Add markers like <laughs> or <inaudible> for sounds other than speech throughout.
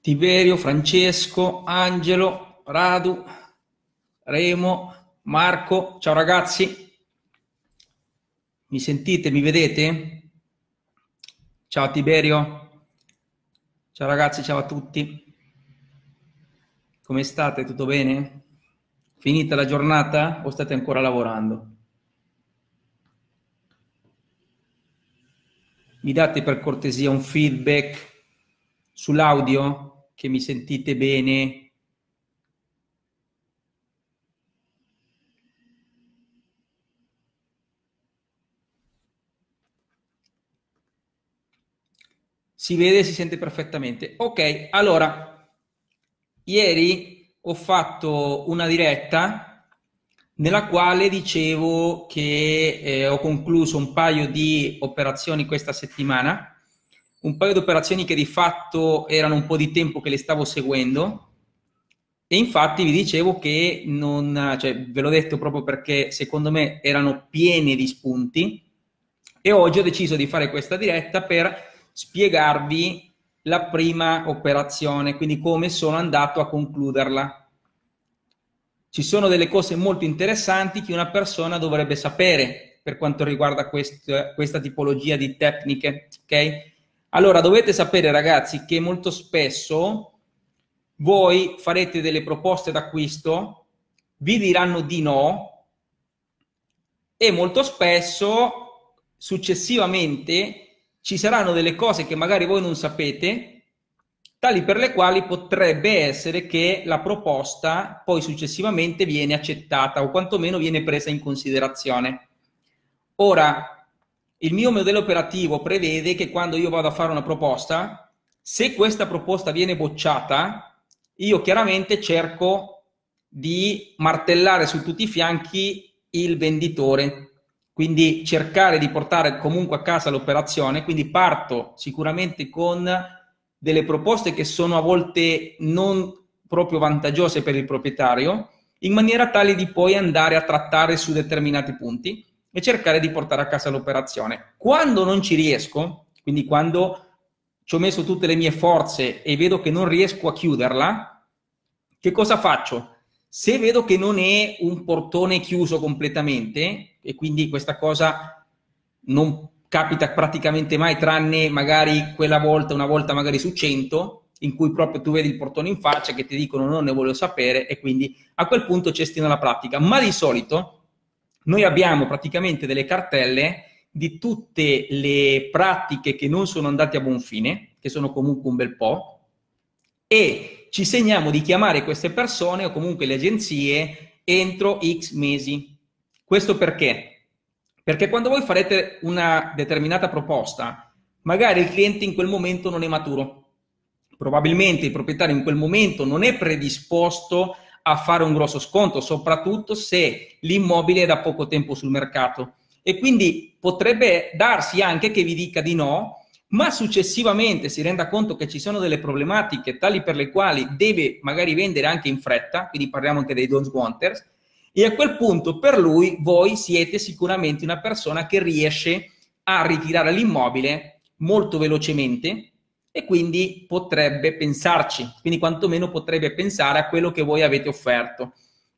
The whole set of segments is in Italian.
Tiberio, Francesco, Angelo, Radu, Remo, Marco. Ciao ragazzi. Mi sentite? Mi vedete? Ciao Tiberio. Ciao ragazzi, ciao a tutti. Come state? Tutto bene? Finita la giornata o state ancora lavorando? Mi date per cortesia un feedback sull'audio? Che mi sentite bene? Si vede, si sente perfettamente. Ok, allora, ieri ho fatto una diretta nella quale dicevo che eh, ho concluso un paio di operazioni questa settimana, un paio di operazioni che di fatto erano un po' di tempo che le stavo seguendo. E infatti vi dicevo che non, cioè ve l'ho detto proprio perché secondo me erano piene di spunti. E oggi ho deciso di fare questa diretta per spiegarvi la prima operazione, quindi come sono andato a concluderla. Ci sono delle cose molto interessanti che una persona dovrebbe sapere per quanto riguarda quest, questa tipologia di tecniche, ok? Allora, dovete sapere ragazzi che molto spesso voi farete delle proposte d'acquisto, vi diranno di no e molto spesso successivamente ci saranno delle cose che magari voi non sapete tali per le quali potrebbe essere che la proposta poi successivamente viene accettata o quantomeno viene presa in considerazione. Ora, il mio modello operativo prevede che quando io vado a fare una proposta, se questa proposta viene bocciata, io chiaramente cerco di martellare su tutti i fianchi il venditore, quindi cercare di portare comunque a casa l'operazione, quindi parto sicuramente con delle proposte che sono a volte non proprio vantaggiose per il proprietario, in maniera tale di poi andare a trattare su determinati punti e cercare di portare a casa l'operazione. Quando non ci riesco, quindi quando ci ho messo tutte le mie forze e vedo che non riesco a chiuderla, che cosa faccio? Se vedo che non è un portone chiuso completamente, e quindi questa cosa non capita praticamente mai, tranne magari quella volta, una volta magari su cento, in cui proprio tu vedi il portone in faccia che ti dicono non ne voglio sapere e quindi a quel punto cestino la pratica. Ma di solito noi abbiamo praticamente delle cartelle di tutte le pratiche che non sono andate a buon fine, che sono comunque un bel po', e ci segniamo di chiamare queste persone o comunque le agenzie entro X mesi. Questo perché? Perché quando voi farete una determinata proposta, magari il cliente in quel momento non è maturo. Probabilmente il proprietario in quel momento non è predisposto a fare un grosso sconto, soprattutto se l'immobile è da poco tempo sul mercato. E quindi potrebbe darsi anche che vi dica di no, ma successivamente si renda conto che ci sono delle problematiche tali per le quali deve magari vendere anche in fretta, quindi parliamo anche dei don't wanters, e a quel punto per lui voi siete sicuramente una persona che riesce a ritirare l'immobile molto velocemente e quindi potrebbe pensarci, quindi quantomeno potrebbe pensare a quello che voi avete offerto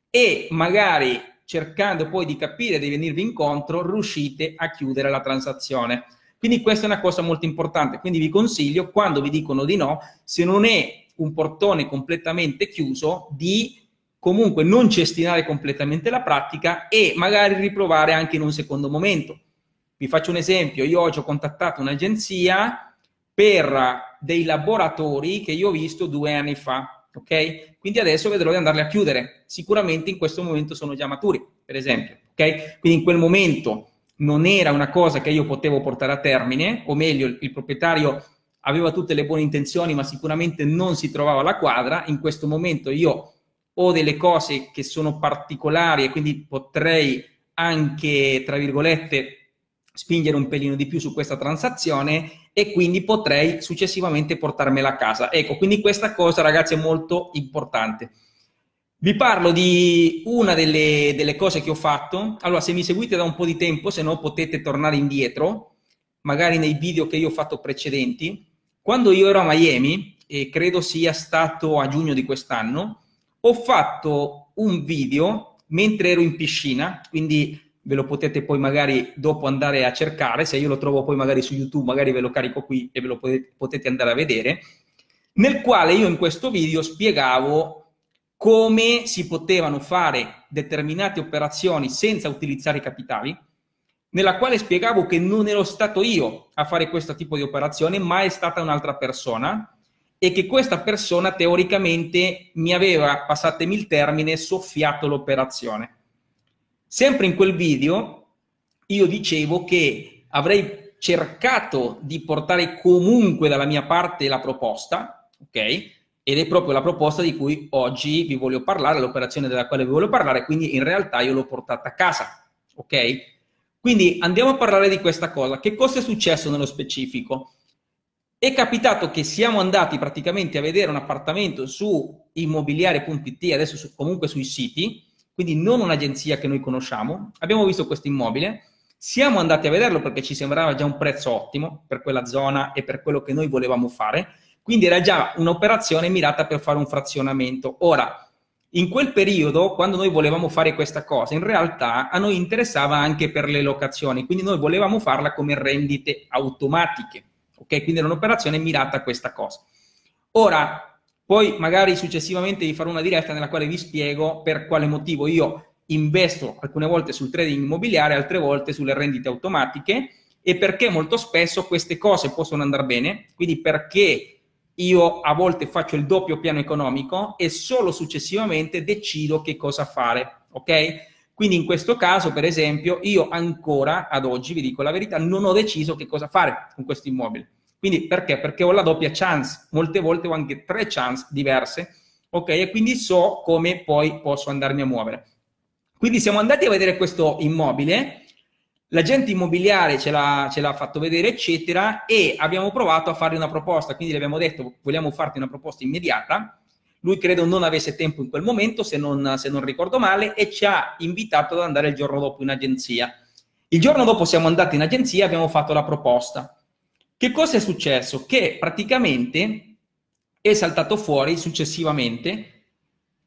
e magari cercando poi di capire, di venirvi incontro, riuscite a chiudere la transazione. Quindi questa è una cosa molto importante, quindi vi consiglio quando vi dicono di no, se non è un portone completamente chiuso, di comunque non cestinare completamente la pratica e magari riprovare anche in un secondo momento. Vi faccio un esempio, io oggi ho contattato un'agenzia per dei laboratori che io ho visto due anni fa, ok? Quindi adesso vedrò di andarli a chiudere. Sicuramente in questo momento sono già maturi, per esempio, ok? Quindi in quel momento non era una cosa che io potevo portare a termine, o meglio, il, il proprietario aveva tutte le buone intenzioni, ma sicuramente non si trovava la quadra. In questo momento io o delle cose che sono particolari e quindi potrei anche, tra virgolette, spingere un pelino di più su questa transazione e quindi potrei successivamente portarmela a casa. Ecco, quindi questa cosa ragazzi è molto importante. Vi parlo di una delle, delle cose che ho fatto. Allora, se mi seguite da un po' di tempo, se no potete tornare indietro, magari nei video che io ho fatto precedenti. Quando io ero a Miami, e credo sia stato a giugno di quest'anno, ho fatto un video mentre ero in piscina, quindi ve lo potete poi magari dopo andare a cercare, se io lo trovo poi magari su YouTube, magari ve lo carico qui e ve lo potete, andare a vedere, nel quale io in questo video spiegavo come si potevano fare determinate operazioni senza utilizzare i capitali, nella quale spiegavo che non ero stato io a fare questo tipo di operazione, ma è stata un'altra persona e che questa persona teoricamente mi aveva, passatemi il termine, soffiato l'operazione. Sempre in quel video io dicevo che avrei cercato di portare comunque dalla mia parte la proposta, ok? Ed è proprio la proposta di cui oggi vi voglio parlare, l'operazione della quale vi voglio parlare, quindi in realtà io l'ho portata a casa, ok? Quindi andiamo a parlare di questa cosa. Che cosa è successo nello specifico? È capitato che siamo andati praticamente a vedere un appartamento su immobiliare.it, adesso su, comunque sui siti, quindi non un'agenzia che noi conosciamo. Abbiamo visto questo immobile, siamo andati a vederlo perché ci sembrava già un prezzo ottimo per quella zona e per quello che noi volevamo fare, quindi era già un'operazione mirata per fare un frazionamento. Ora, in quel periodo, quando noi volevamo fare questa cosa, in realtà a noi interessava anche per le locazioni, quindi noi volevamo farla come rendite automatiche, ok? Quindi era un'operazione mirata a questa cosa. Ora, poi magari successivamente vi farò una diretta nella quale vi spiego per quale motivo io investo alcune volte sul trading immobiliare, altre volte sulle rendite automatiche e perché molto spesso queste cose possono andare bene, quindi perché io a volte faccio il doppio piano economico e solo successivamente decido che cosa fare, ok? Quindi in questo caso, per esempio, io ancora ad oggi, vi dico la verità, non ho deciso che cosa fare con questo immobile. Quindi perché? Perché ho la doppia chance, molte volte ho anche tre chance diverse, ok? E quindi so come poi posso andarmi a muovere. Quindi siamo andati a vedere questo immobile, l'agente immobiliare ce l'ha, ce l'ha fatto vedere, eccetera, e abbiamo provato a fare una proposta, quindi gli abbiamo detto vogliamo farti una proposta immediata. Lui credo non avesse tempo in quel momento, se non, se non ricordo male, e ci ha invitato ad andare il giorno dopo in agenzia. Il giorno dopo siamo andati in agenzia e abbiamo fatto la proposta. Che cosa è successo? Che praticamente è saltato fuori successivamente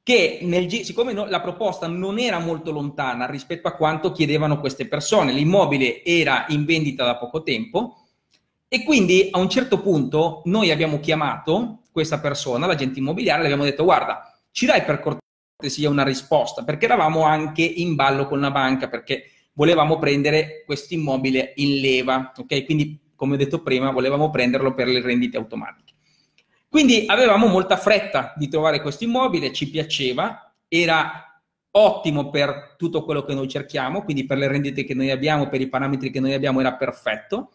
che nel, siccome no, la proposta non era molto lontana rispetto a quanto chiedevano queste persone, l'immobile era in vendita da poco tempo e quindi a un certo punto noi abbiamo chiamato questa persona, l'agente immobiliare, le abbiamo detto guarda, ci dai per cortesia una risposta, perché eravamo anche in ballo con la banca, perché volevamo prendere questo immobile in leva, ok? Quindi come ho detto prima, volevamo prenderlo per le rendite automatiche. Quindi avevamo molta fretta di trovare questo immobile, ci piaceva, era ottimo per tutto quello che noi cerchiamo, quindi per le rendite che noi abbiamo, per i parametri che noi abbiamo era perfetto.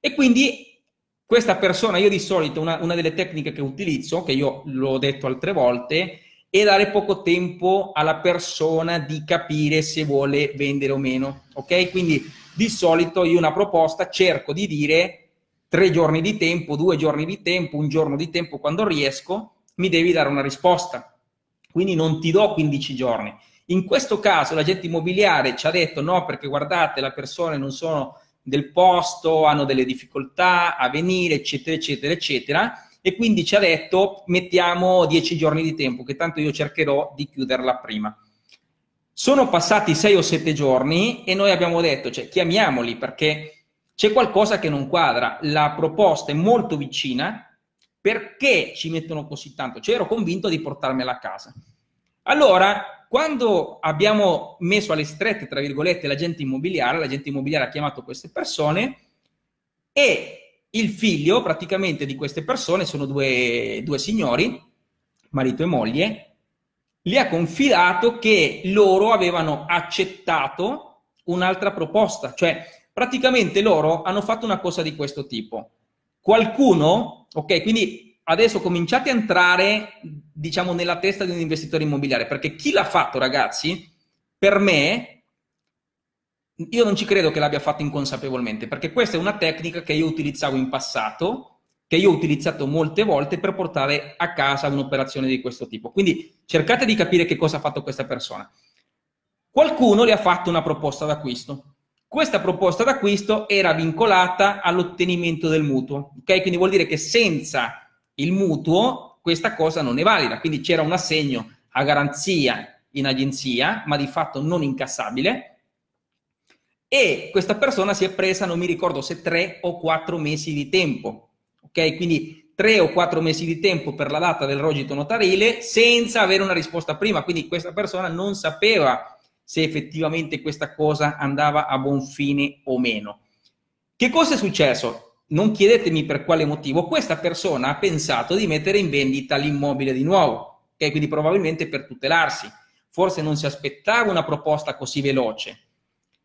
E quindi questa persona, io di solito una, una delle tecniche che utilizzo, che io l'ho detto altre volte, è dare poco tempo alla persona di capire se vuole vendere o meno. Ok? Quindi di solito io una proposta cerco di dire tre giorni di tempo, due giorni di tempo, un giorno di tempo quando riesco, mi devi dare una risposta. Quindi non ti do 15 giorni. In questo caso l'agente immobiliare ci ha detto no perché guardate, le persone non sono del posto, hanno delle difficoltà a venire, eccetera, eccetera, eccetera. E quindi ci ha detto mettiamo 10 giorni di tempo, che tanto io cercherò di chiuderla prima. Sono passati 6 o 7 giorni e noi abbiamo detto, cioè chiamiamoli perché c'è qualcosa che non quadra. La proposta è molto vicina. Perché ci mettono così tanto? Cioè ero convinto di portarmela a casa. Allora, quando abbiamo messo alle strette, tra virgolette, l'agente immobiliare, l'agente immobiliare ha chiamato queste persone e il figlio praticamente di queste persone, sono due, due signori, marito e moglie, gli ha confidato che loro avevano accettato un'altra proposta, cioè praticamente loro hanno fatto una cosa di questo tipo. Qualcuno, ok, quindi adesso cominciate a entrare, diciamo, nella testa di un investitore immobiliare, perché chi l'ha fatto, ragazzi, per me, io non ci credo che l'abbia fatto inconsapevolmente, perché questa è una tecnica che io utilizzavo in passato, che io ho utilizzato molte volte per portare a casa un'operazione di questo tipo. Quindi cercate di capire che cosa ha fatto questa persona. Qualcuno le ha fatto una proposta d'acquisto. Questa proposta d'acquisto era vincolata all'ottenimento del mutuo, ok? Quindi vuol dire che senza il mutuo, questa cosa non è valida. Quindi c'era un assegno a garanzia in agenzia, ma di fatto non incassabile. E questa persona si è presa, non mi ricordo se tre o quattro mesi di tempo. Ok? Quindi tre o quattro mesi di tempo per la data del rogito notarile senza avere una risposta prima. Quindi questa persona non sapeva se effettivamente questa cosa andava a buon fine o meno. Che cosa è successo? Non chiedetemi per quale motivo. Questa persona ha pensato di mettere in vendita l'immobile di nuovo, okay? quindi probabilmente per tutelarsi. Forse non si aspettava una proposta così veloce.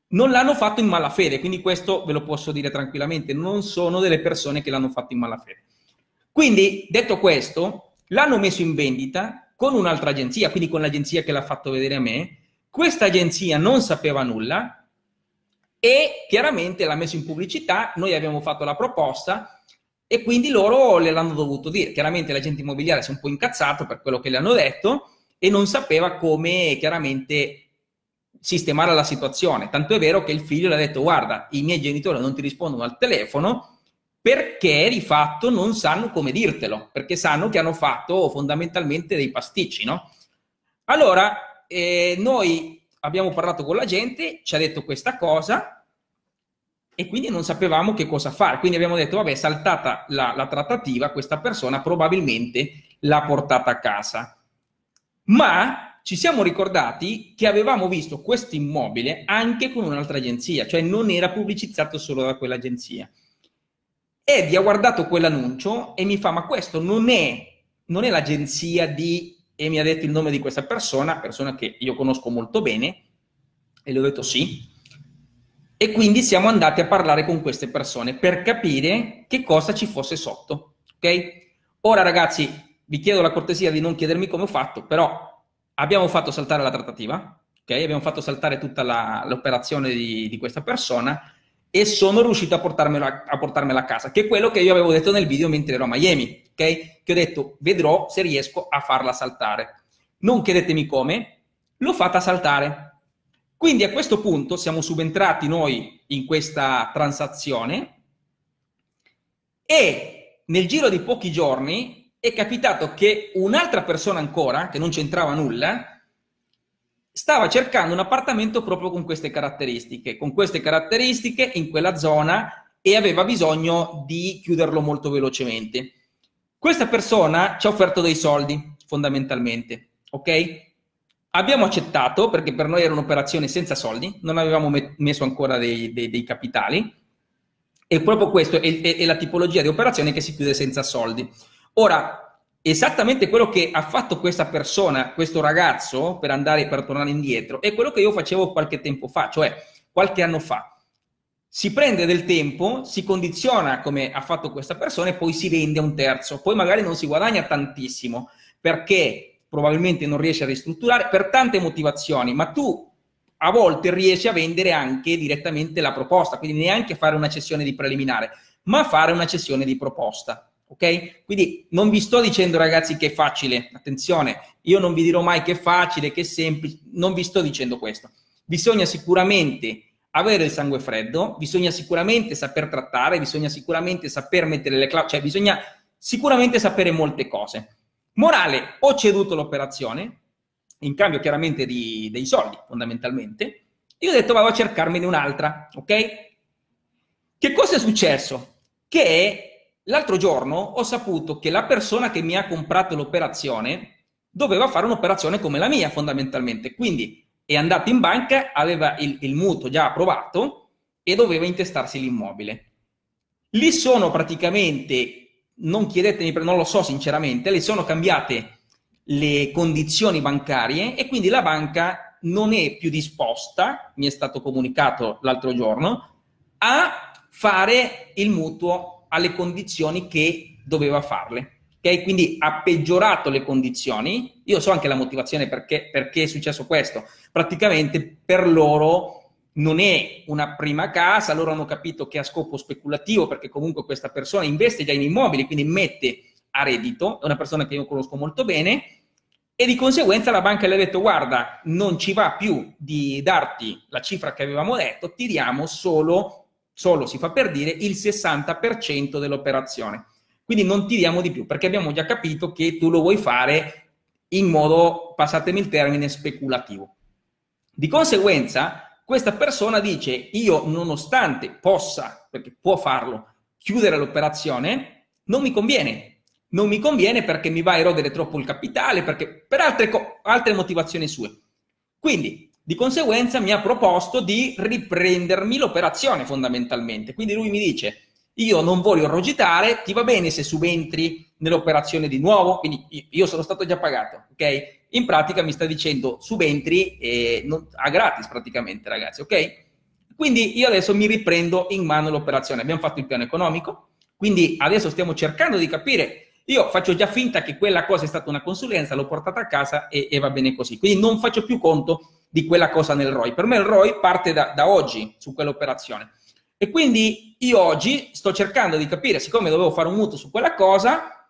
Non l'hanno fatto in malafede, quindi questo ve lo posso dire tranquillamente. Non sono delle persone che l'hanno fatto in malafede. Quindi, detto questo, l'hanno messo in vendita con un'altra agenzia, quindi con l'agenzia che l'ha fatto vedere a me. Questa agenzia non sapeva nulla, e chiaramente l'ha messo in pubblicità, noi abbiamo fatto la proposta e quindi loro le l'hanno dovuto dire. Chiaramente l'agente immobiliare si è un po' incazzato per quello che le hanno detto e non sapeva come chiaramente sistemare la situazione. Tanto è vero che il figlio le ha detto guarda, i miei genitori non ti rispondono al telefono perché di fatto non sanno come dirtelo, perché sanno che hanno fatto fondamentalmente dei pasticci, no? Allora, eh, noi abbiamo parlato con la gente, ci ha detto questa cosa e quindi non sapevamo che cosa fare. Quindi abbiamo detto, vabbè, saltata la, la trattativa, questa persona probabilmente l'ha portata a casa. Ma ci siamo ricordati che avevamo visto questo immobile anche con un'altra agenzia, cioè non era pubblicizzato solo da quell'agenzia. Eddie ha guardato quell'annuncio e mi fa, ma questo non è, non è l'agenzia di e mi ha detto il nome di questa persona, persona che io conosco molto bene, e le ho detto sì. E quindi siamo andati a parlare con queste persone per capire che cosa ci fosse sotto. Ok? Ora ragazzi, vi chiedo la cortesia di non chiedermi come ho fatto, però abbiamo fatto saltare la trattativa, ok? Abbiamo fatto saltare tutta la, l'operazione di, di, questa persona e sono riuscito a portarmela, a portarmela a casa, che è quello che io avevo detto nel video mentre ero a Miami ok? Che ho detto, vedrò se riesco a farla saltare. Non chiedetemi come, l'ho fatta saltare. Quindi a questo punto siamo subentrati noi in questa transazione e nel giro di pochi giorni è capitato che un'altra persona ancora, che non c'entrava nulla, stava cercando un appartamento proprio con queste caratteristiche, con queste caratteristiche in quella zona e aveva bisogno di chiuderlo molto velocemente. Questa persona ci ha offerto dei soldi, fondamentalmente, ok? Abbiamo accettato perché per noi era un'operazione senza soldi, non avevamo met- messo ancora dei, dei, dei, capitali e proprio questo è, è, è la tipologia di operazione che si chiude senza soldi. Ora, esattamente quello che ha fatto questa persona, questo ragazzo, per andare, per tornare indietro, è quello che io facevo qualche tempo fa, cioè qualche anno fa si prende del tempo, si condiziona come ha fatto questa persona e poi si vende a un terzo. Poi magari non si guadagna tantissimo perché probabilmente non riesce a ristrutturare per tante motivazioni, ma tu a volte riesci a vendere anche direttamente la proposta, quindi neanche fare una cessione di preliminare, ma fare una cessione di proposta. Ok? Quindi non vi sto dicendo ragazzi che è facile, attenzione, io non vi dirò mai che è facile, che è semplice, non vi sto dicendo questo. Bisogna sicuramente avere il sangue freddo, bisogna sicuramente saper trattare, bisogna sicuramente saper mettere le clausole, cioè bisogna sicuramente sapere molte cose. Morale, ho ceduto l'operazione, in cambio chiaramente di, dei soldi fondamentalmente, io ho detto vado a cercarmene un'altra, ok? Che cosa è successo? Che l'altro giorno ho saputo che la persona che mi ha comprato l'operazione doveva fare un'operazione come la mia fondamentalmente, quindi è andato in banca, aveva il, il mutuo già approvato e doveva intestarsi l'immobile. Lì sono praticamente, non chiedetemi, non lo so sinceramente, le sono cambiate le condizioni bancarie e quindi la banca non è più disposta, mi è stato comunicato l'altro giorno, a fare il mutuo alle condizioni che doveva farle. Okay? Quindi ha peggiorato le condizioni. Io so anche la motivazione perché, perché è successo questo. Praticamente per loro non è una prima casa, loro hanno capito che ha scopo speculativo perché comunque questa persona investe già in immobili, quindi mette a reddito, è una persona che io conosco molto bene e di conseguenza la banca le ha detto guarda, non ci va più di darti la cifra che avevamo detto, ti diamo solo, solo si fa per dire, il 60% dell'operazione. quindi non ti diamo di più, perché abbiamo già capito che tu lo vuoi fare in modo, passatemi il termine, speculativo. Di conseguenza, questa persona dice, io nonostante possa, perché può farlo, chiudere l'operazione, non mi conviene. Non mi conviene perché mi va a erodere troppo il capitale, perché per altre, altre motivazioni sue. Quindi, di conseguenza, mi ha proposto di riprendermi l'operazione fondamentalmente. Quindi lui mi dice, io non voglio rogitare, ti va bene se subentri nell'operazione di nuovo? Quindi io sono stato già pagato, ok? In pratica mi sta dicendo subentri eh, non, a gratis praticamente, ragazzi, ok? Quindi io adesso mi riprendo in mano l'operazione. Abbiamo fatto il piano economico, quindi adesso stiamo cercando di capire. Io faccio già finta che quella cosa è stata una consulenza, l'ho portata a casa e, e va bene così. Quindi non faccio più conto di quella cosa nel ROI. Per me il ROI parte da, da oggi su quell'operazione. E quindi io oggi sto cercando di capire, siccome dovevo fare un mutuo su quella cosa,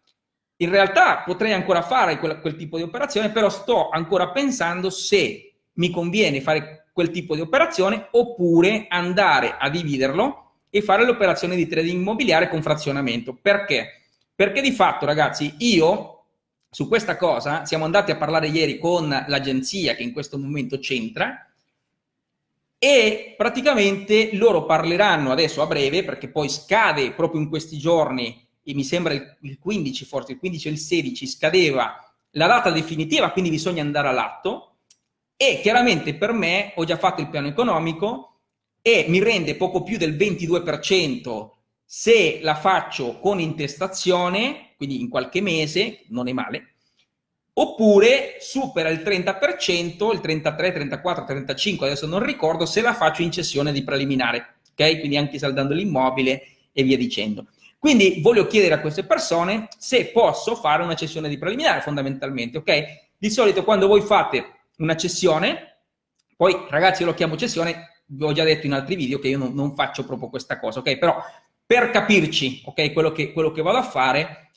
in realtà potrei ancora fare quel, quel tipo di operazione, però sto ancora pensando se mi conviene fare quel tipo di operazione oppure andare a dividerlo e fare l'operazione di trading immobiliare con frazionamento. Perché? Perché di fatto, ragazzi, io su questa cosa siamo andati a parlare ieri con l'agenzia che in questo momento c'entra e praticamente loro parleranno adesso a breve perché poi scade proprio in questi giorni e mi sembra il, 15 forse il 15 o il 16 scadeva la data definitiva quindi bisogna andare all'atto e chiaramente per me ho già fatto il piano economico e mi rende poco più del 22% se la faccio con intestazione quindi in qualche mese non è male oppure supera il 30%, il 33, 34, 35, adesso non ricordo, se la faccio in cessione di preliminare, ok? Quindi anche saldando l'immobile e via dicendo. Quindi voglio chiedere a queste persone se posso fare una cessione di preliminare, fondamentalmente, ok? Di solito quando voi fate una cessione, poi ragazzi io lo chiamo cessione, vi ho già detto in altri video che io non, non faccio proprio questa cosa, ok? Però per capirci, ok, quello che, quello che vado a fare,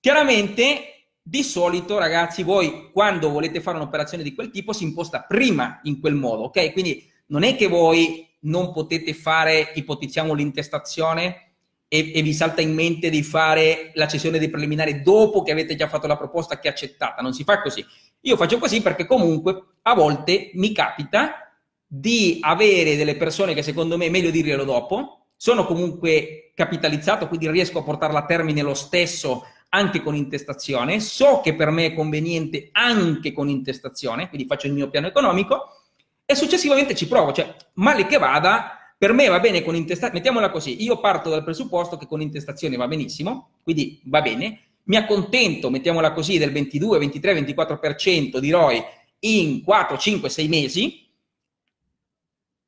chiaramente di solito, ragazzi, voi quando volete fare un'operazione di quel tipo si imposta prima in quel modo, ok? Quindi non è che voi non potete fare, ipotizziamo, l'intestazione e, e vi salta in mente di fare la cessione dei preliminari dopo che avete già fatto la proposta che è accettata. Non si fa così. Io faccio così perché comunque a volte mi capita di avere delle persone che secondo me è meglio dirglielo dopo, sono comunque capitalizzato, quindi riesco a portarla a termine lo stesso anche con intestazione, so che per me è conveniente anche con intestazione, quindi faccio il mio piano economico e successivamente ci provo, cioè male che vada, per me va bene con intestazione, mettiamola così, io parto dal presupposto che con intestazione va benissimo, quindi va bene, mi accontento, mettiamola così, del 22, 23, 24% di ROI in 4, 5, 6 mesi,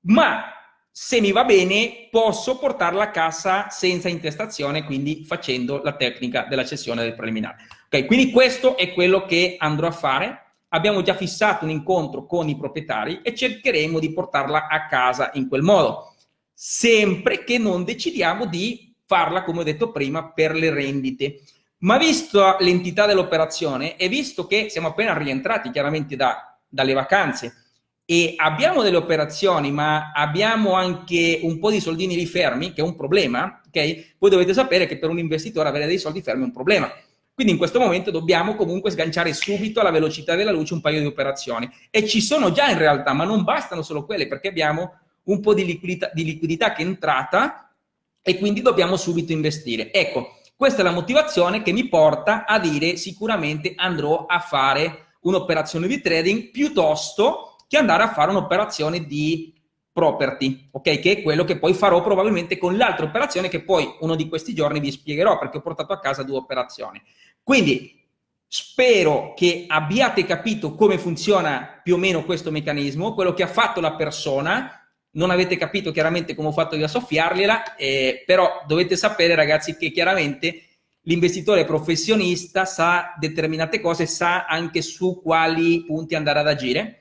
ma se mi va bene, posso portarla a cassa senza intestazione, quindi facendo la tecnica della cessione del preliminare. Ok, quindi questo è quello che andrò a fare. Abbiamo già fissato un incontro con i proprietari e cercheremo di portarla a casa in quel modo, sempre che non decidiamo di farla, come ho detto prima, per le rendite. Ma visto l'entità dell'operazione e visto che siamo appena rientrati chiaramente da, dalle vacanze, e abbiamo delle operazioni, ma abbiamo anche un po' di soldini lì fermi, che è un problema, ok? Voi dovete sapere che per un investitore avere dei soldi fermi è un problema. Quindi in questo momento dobbiamo comunque sganciare subito alla velocità della luce un paio di operazioni. E ci sono già in realtà, ma non bastano solo quelle, perché abbiamo un po' di liquidità, di liquidità che è entrata e quindi dobbiamo subito investire. Ecco, questa è la motivazione che mi porta a dire sicuramente andrò a fare un'operazione di trading piuttosto che andare a fare un'operazione di property, ok? Che è quello che poi farò probabilmente con l'altra operazione che poi uno di questi giorni vi spiegherò perché ho portato a casa due operazioni. Quindi spero che abbiate capito come funziona più o meno questo meccanismo, quello che ha fatto la persona. Non avete capito chiaramente come ho fatto io a soffiargliela, eh, però dovete sapere ragazzi che chiaramente l'investitore professionista sa determinate cose, sa anche su quali punti andare ad agire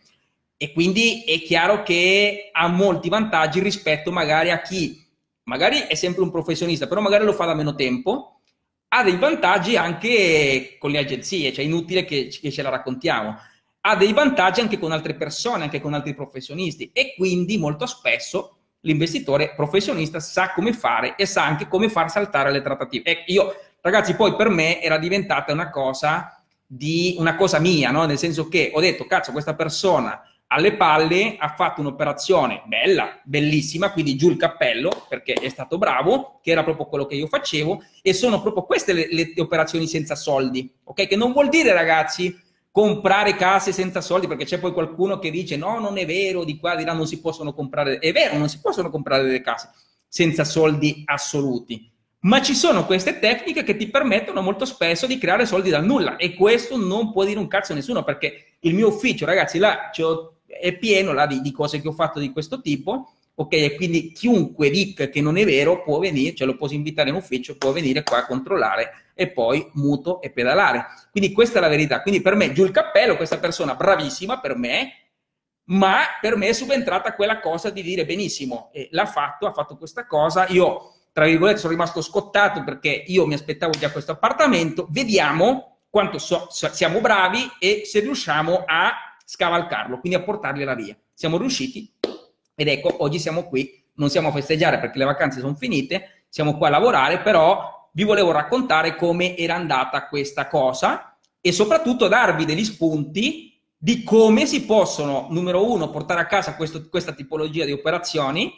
e quindi è chiaro che ha molti vantaggi rispetto magari a chi magari è sempre un professionista, però magari lo fa da meno tempo, ha dei vantaggi anche con le agenzie, cioè è inutile che, che ce la raccontiamo. Ha dei vantaggi anche con altre persone, anche con altri professionisti e quindi molto spesso l'investitore professionista sa come fare e sa anche come far saltare le trattative. Ecco, io Ragazzi, poi per me era diventata una cosa di una cosa mia, no? Nel senso che ho detto, cazzo, questa persona alle palle ha fatto un'operazione bella, bellissima, quindi giù il cappello perché è stato bravo, che era proprio quello che io facevo e sono proprio queste le, le operazioni senza soldi, ok? Che non vuol dire ragazzi comprare case senza soldi perché c'è poi qualcuno che dice no, non è vero, di qua di là non si possono comprare, è vero, non si possono comprare delle case senza soldi assoluti, ma ci sono queste tecniche che ti permettono molto spesso di creare soldi dal nulla e questo non può dire un cazzo a nessuno perché il mio ufficio, ragazzi, là c'ho è pieno là di, di, cose che ho fatto di questo tipo, ok? E quindi chiunque dica che non è vero può venire, cioè lo posso invitare in ufficio, può venire qua a controllare e poi muto e pedalare. Quindi questa è la verità. Quindi per me, giù il cappello, questa persona bravissima per me, ma per me è subentrata quella cosa di dire benissimo, eh, l'ha fatto, ha fatto questa cosa, io tra virgolette sono rimasto scottato perché io mi aspettavo già questo appartamento, vediamo quanto so, siamo bravi e se riusciamo a scavalcarlo, quindi a portargliela via. Siamo riusciti ed ecco, oggi siamo qui, non siamo a festeggiare perché le vacanze sono finite, siamo qua a lavorare, però vi volevo raccontare come era andata questa cosa e soprattutto darvi degli spunti di come si possono, numero uno, portare a casa questo, questa tipologia di operazioni,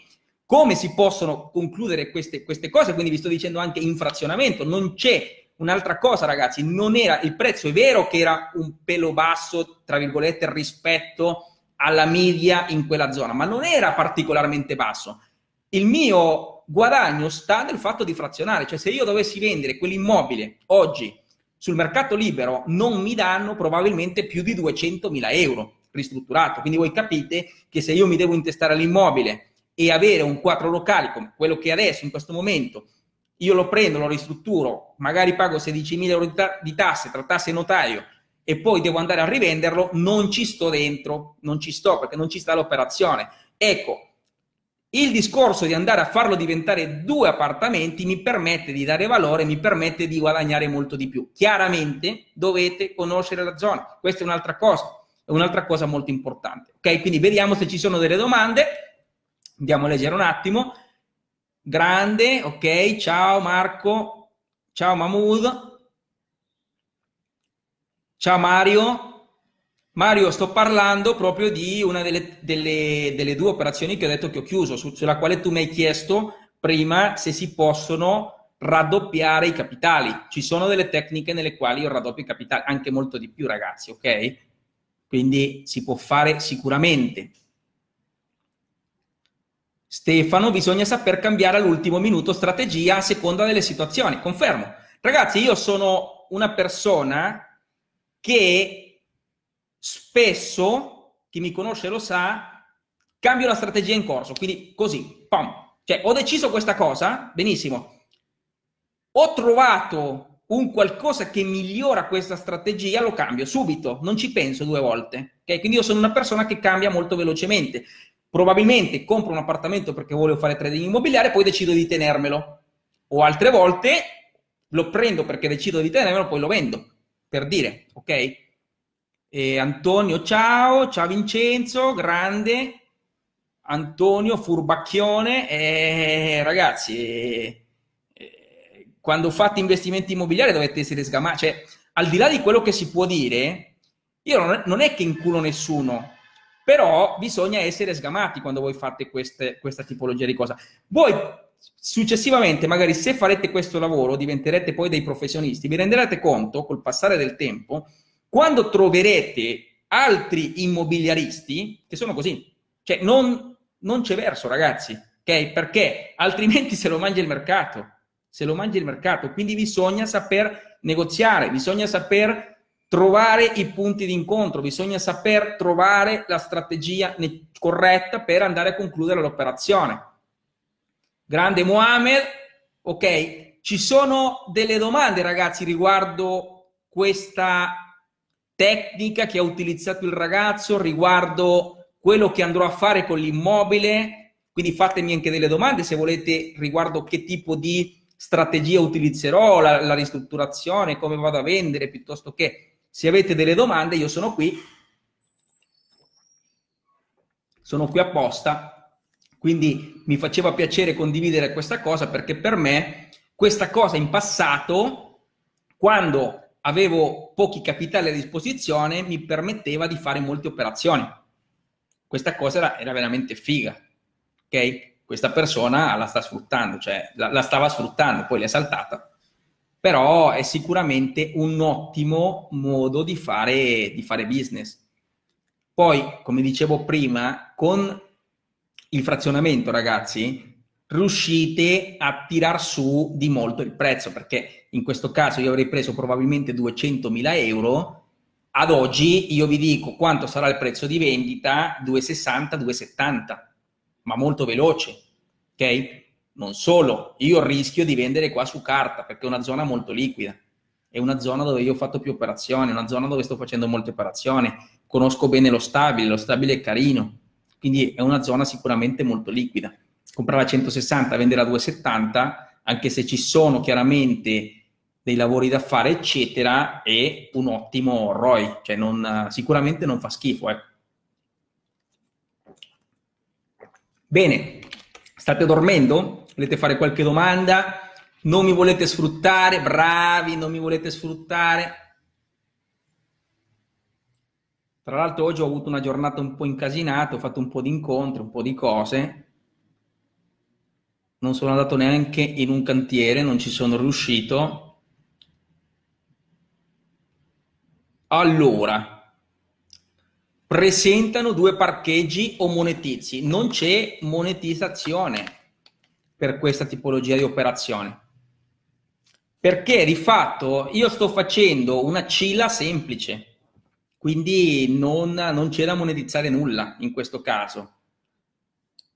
come si possono concludere queste, queste cose, quindi vi sto dicendo anche infrazionamento, non c'è Un'altra cosa, ragazzi, non era il prezzo, è vero che era un pelo basso, tra virgolette, rispetto alla media in quella zona, ma non era particolarmente basso. Il mio guadagno sta nel fatto di frazionare, cioè se io dovessi vendere quell'immobile oggi sul mercato libero non mi danno probabilmente più di 200.000 euro ristrutturato. Quindi voi capite che se io mi devo intestare all'immobile e avere un quattro locali come quello che adesso in questo momento io lo prendo, lo ristrutturo, magari pago 16.000 euro di, tasse tra tasse e notaio e poi devo andare a rivenderlo, non ci sto dentro, non ci sto perché non ci sta l'operazione. Ecco, il discorso di andare a farlo diventare due appartamenti mi permette di dare valore, mi permette di guadagnare molto di più. Chiaramente dovete conoscere la zona, questa è un'altra cosa, è un'altra cosa molto importante. Ok, quindi vediamo se ci sono delle domande. Andiamo a leggere un attimo. Grande, ok, ciao Marco, ciao Mahmood, ciao Mario. Mario, sto parlando proprio di una delle, delle, delle due operazioni che ho detto che ho chiuso, su, sulla quale tu mi hai chiesto prima se si possono raddoppiare i capitali. Ci sono delle tecniche nelle quali io raddoppio i capitali, anche molto di più ragazzi, ok? Quindi si può fare sicuramente. Stefano, bisogna saper cambiare all'ultimo minuto strategia a seconda delle situazioni. Confermo. Ragazzi, io sono una persona che spesso, chi mi conosce lo sa, cambio la strategia in corso. Quindi così, pam. Cioè, ho deciso questa cosa, benissimo. Ho trovato un qualcosa che migliora questa strategia, lo cambio subito, non ci penso due volte. Okay? Quindi io sono una persona che cambia molto velocemente probabilmente compro un appartamento perché volevo fare trading immobiliare, poi decido di tenermelo. O altre volte lo prendo perché decido di tenermelo, poi lo vendo, per dire, ok? E Antonio, ciao, ciao Vincenzo, grande. Antonio, furbacchione. E, ragazzi, e, e, quando fate investimenti immobiliari dovete essere sgamati. Cioè, al di là di quello che si può dire, io non è, non è che inculo nessuno, però bisogna essere sgamati quando voi fate queste, questa tipologia di cosa. Voi successivamente, magari se farete questo lavoro, diventerete poi dei professionisti, vi renderete conto col passare del tempo, quando troverete altri immobiliaristi che sono così, cioè non, non c'è verso ragazzi, ok? Perché altrimenti <laughs> se lo mangia il mercato, se lo mangia il mercato, quindi bisogna saper negoziare, bisogna saper trovare i punti di incontro, bisogna saper trovare la strategia corretta per andare a concludere l'operazione. Grande Mohamed, ok, ci sono delle domande ragazzi riguardo questa tecnica che ha utilizzato il ragazzo, riguardo quello che andrò a fare con l'immobile, quindi fatemi anche delle domande se volete riguardo che tipo di strategia utilizzerò, la, la ristrutturazione, come vado a vendere, piuttosto che se avete delle domande, io sono qui. Sono qui apposta. Quindi mi faceva piacere condividere questa cosa perché per me questa cosa in passato quando avevo pochi capitali a disposizione, mi permetteva di fare molte operazioni. Questa cosa era, era veramente figa, ok? Questa persona la sta sfruttando, cioè la, la stava sfruttando, poi l'è saltata, però è sicuramente un ottimo modo di fare, di fare business. Poi, come dicevo prima, con il frazionamento, ragazzi, riuscite a tirar su di molto il prezzo, perché in questo caso io avrei preso probabilmente 200.000 euro, ad oggi io vi dico quanto sarà il prezzo di vendita, 2,60, 2,70, ma molto veloce, ok? Non solo, io rischio di vendere qua su carta, perché è una zona molto liquida, è una zona dove io ho fatto più operazioni, è una zona dove sto facendo molte operazioni, conosco bene lo stabile, lo stabile è carino, quindi è una zona sicuramente molto liquida comprare a 160, vendere a 270, anche se ci sono chiaramente dei lavori da fare, eccetera, è un ottimo ROI, cioè non, sicuramente non fa schifo. Eh. Bene, state dormendo? Volete fare qualche domanda? Non mi volete sfruttare? Bravi, non mi volete sfruttare? Tra l'altro oggi ho avuto una giornata un po' incasinata, ho fatto un po' di incontri, un po' di cose non sono andato neanche in un cantiere, non ci sono riuscito. Allora, presentano due parcheggi o monetizzi. Non c'è monetizzazione per questa tipologia di operazione. Perché di fatto io sto facendo una cila semplice, quindi non, non c'è da monetizzare nulla in questo caso.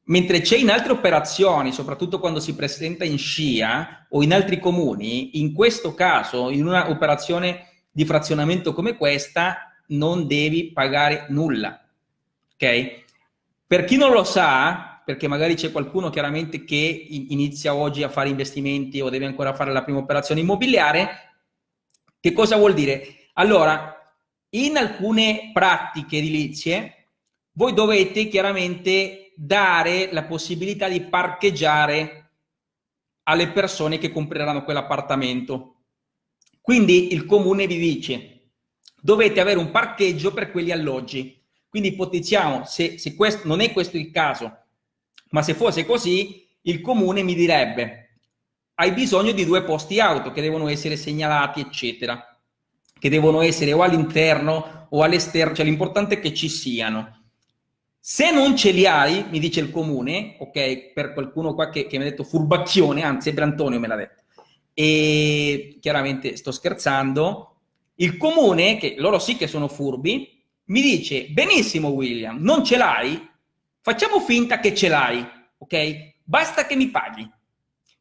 Mentre c'è in altre operazioni, soprattutto quando si presenta in scia o in altri comuni, in questo caso, in un'operazione di frazionamento come questa, non devi pagare nulla. Ok? Per chi non lo sa, perché magari c'è qualcuno chiaramente che inizia oggi a fare investimenti o deve ancora fare la prima operazione immobiliare, che cosa vuol dire? Allora, in alcune pratiche edilizie, voi dovete chiaramente dare la possibilità di parcheggiare alle persone che compreranno quell'appartamento. Quindi il comune vi dice dovete avere un parcheggio per quegli alloggi. Quindi ipotizziamo, se, se questo, non è questo il caso, ma se fosse così, il comune mi direbbe hai bisogno di due posti auto che devono essere segnalati, eccetera, che devono essere o all'interno o all'esterno, cioè l'importante è che ci siano. Se non ce li hai, mi dice il comune, ok, per qualcuno qua che, che mi ha detto furbacchione, anzi, sempre Antonio me l'ha detto, e chiaramente sto scherzando, il comune, che loro sì che sono furbi, mi dice, benissimo William, non ce l'hai, facciamo finta che ce l'hai, ok? Basta che mi paghi.